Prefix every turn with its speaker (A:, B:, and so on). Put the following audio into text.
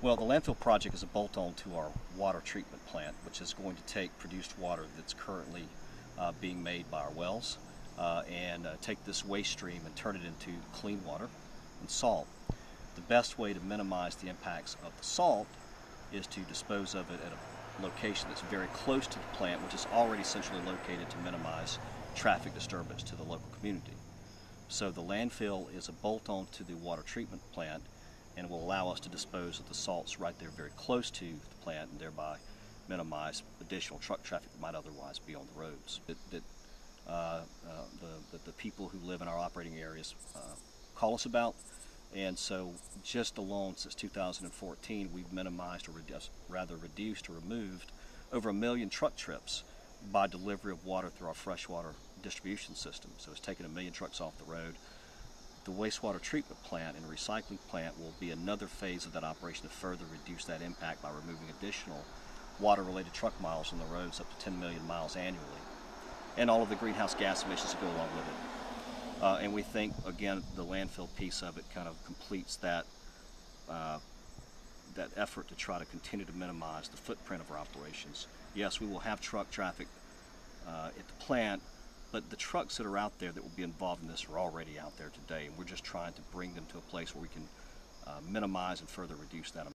A: Well, the landfill project is a bolt-on to our water treatment plant, which is going to take produced water that's currently uh, being made by our wells uh, and uh, take this waste stream and turn it into clean water and salt. The best way to minimize the impacts of the salt is to dispose of it at a location that's very close to the plant, which is already centrally located to minimize traffic disturbance to the local community. So the landfill is a bolt-on to the water treatment plant and will allow us to dispose of the salts right there very close to the plant and thereby minimize additional truck traffic that might otherwise be on the roads. That, that uh, uh, the, the, the, people who live in our operating areas uh, call us about. And so just alone since 2014, we've minimized or rather reduced or removed over a million truck trips by delivery of water through our freshwater distribution system. So it's taken a million trucks off the road. The wastewater treatment plant and recycling plant will be another phase of that operation to further reduce that impact by removing additional water-related truck miles on the roads up to 10 million miles annually, and all of the greenhouse gas emissions that go along with it. Uh, and we think, again, the landfill piece of it kind of completes that uh, that effort to try to continue to minimize the footprint of our operations. Yes, we will have truck traffic uh, at the plant, but the trucks that are out there that will be involved in this are already out there today, and we're just trying to bring them to a place where we can uh, minimize and further reduce that